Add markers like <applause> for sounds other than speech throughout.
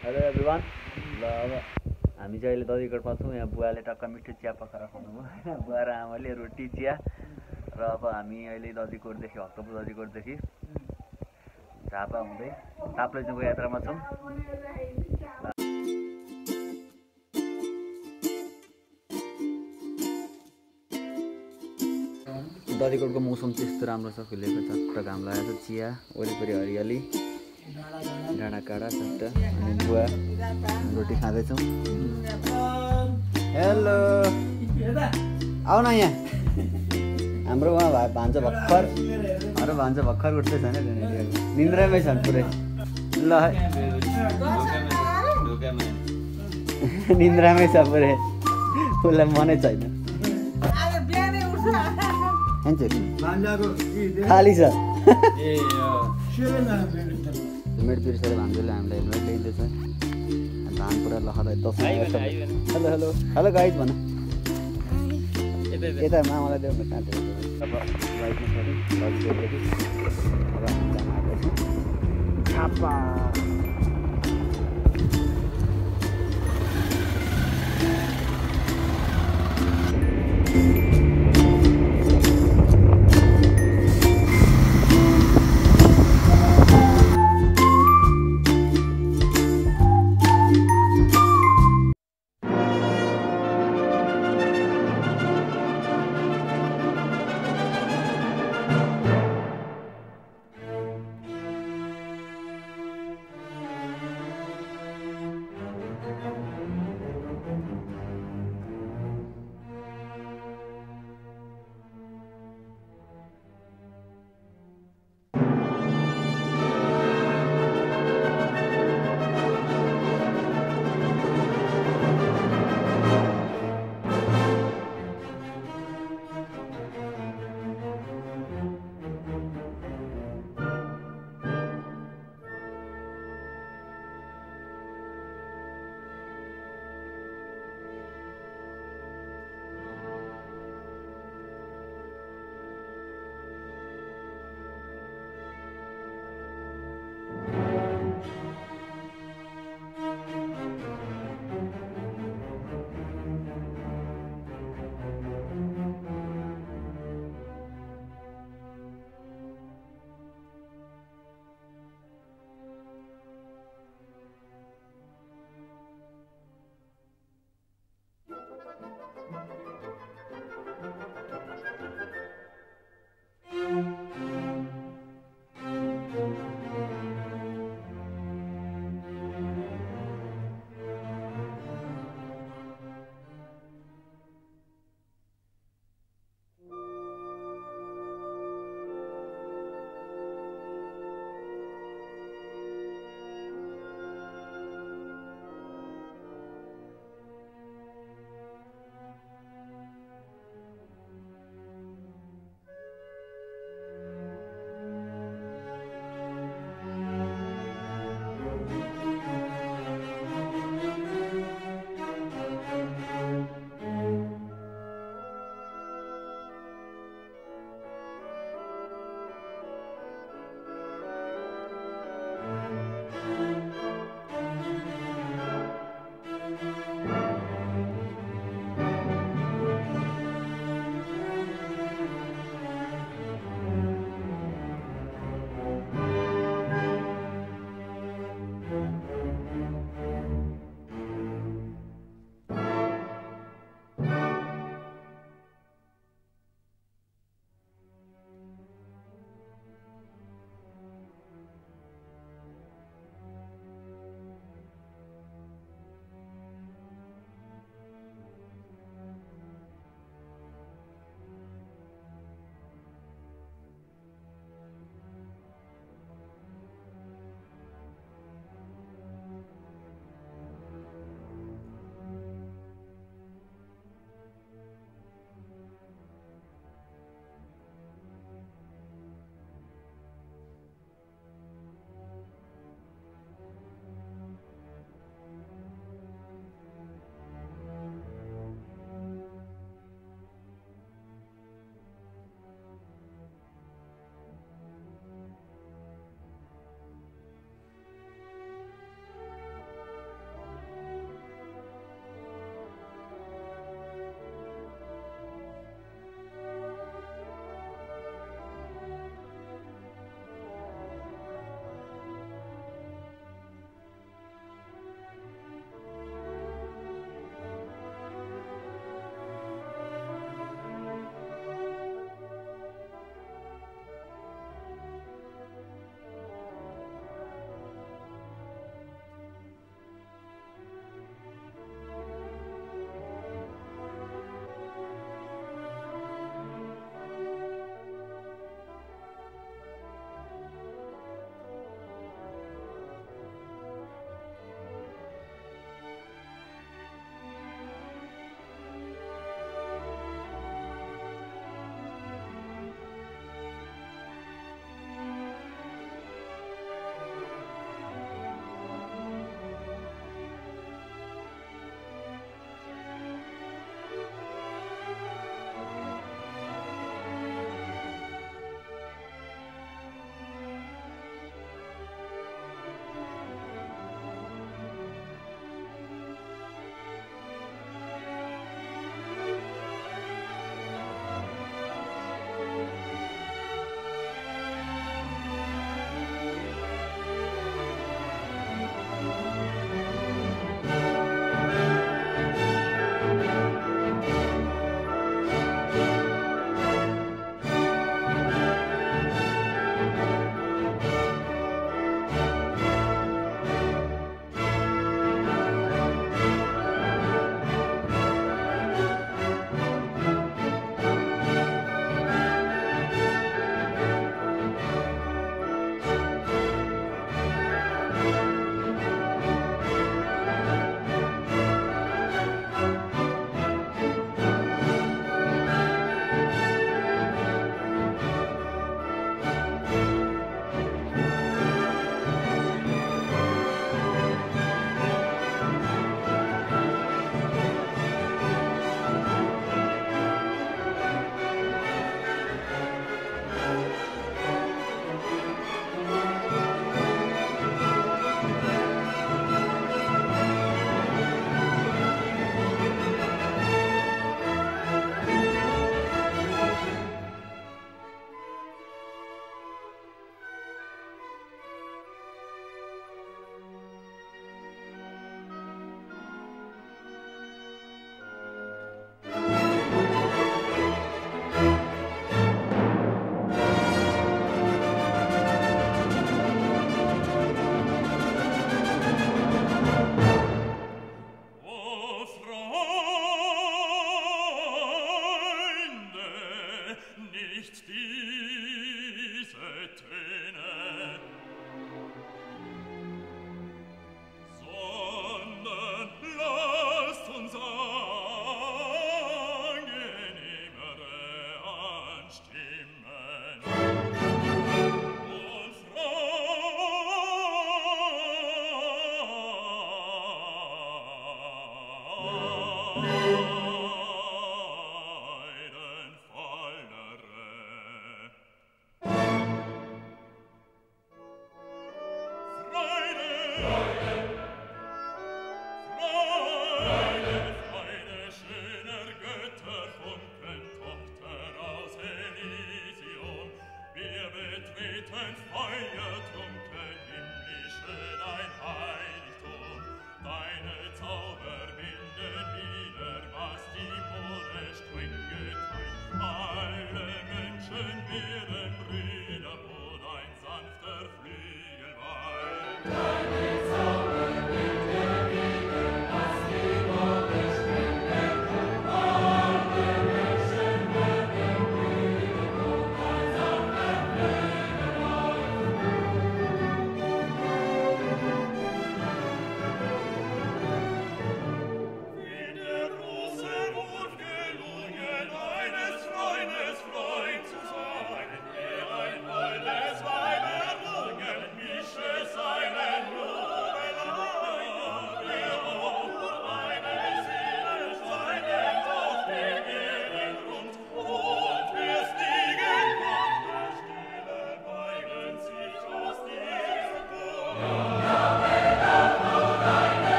Hello everyone ल अब हामी चाहिँ अहिले दधिकोटमा छौँ यहाँ बुवाले टक्क मिठो चिया पकाएर खुवाउनु भयो। <laughs> बुवा र आमाले रोटी चिया र अब हामी अहिले दधिकोटदेखि हक्कपुर दधिकोटदेखि झापा हुँदै ताप्लेजुङको यात्रामा छौँ। दधिकोटको मौसम त्यस्तो राम्रो छ। खुलेको चट्ट घाम छ चिया वरिपरि हरियाली। डाँडा काँडा चट्ट अनि बुवा रोटी खाँदैछौँ हेलो आऊ न यहाँ हाम्रो उहाँ भा भान्जा भर्खर हाम्रो भान्जा भर्खर उठ्दैछ होइन निन्द्रामै छन् पुरै ल निन्द्रामै छ पुरै उसलाई मनै छैन खाली छ हेलमेट बिर्सेर भान्जोले हामीलाई हेलमेट ल्याइदिएछ धान पुरा लखरा दस हेलो हेलो हेलो गाइड भन यता मामालाई देऊ काँटेर अब छापा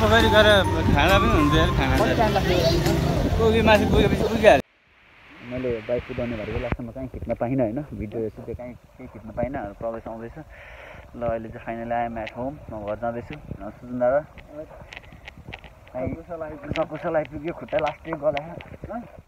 पोखरी गएर खाना पनि हुन्छ खाना पुगे माथि पुगेपछि पुगिहाल्यो बाइक कुदाउने भनेको लास्टमा कहीँ खिच्न पाइनँ होइन। भिडियो सिडियो कहीँ केही खिच्न पाइनँ प्रवेश आउँदैछ। ल अहिले चाहिँ फाइनली आएम एट होम म घर जाँदैछु। सुजन दादा सकुशल आइपुग्यो। खुट्टा लास्टै गलायो।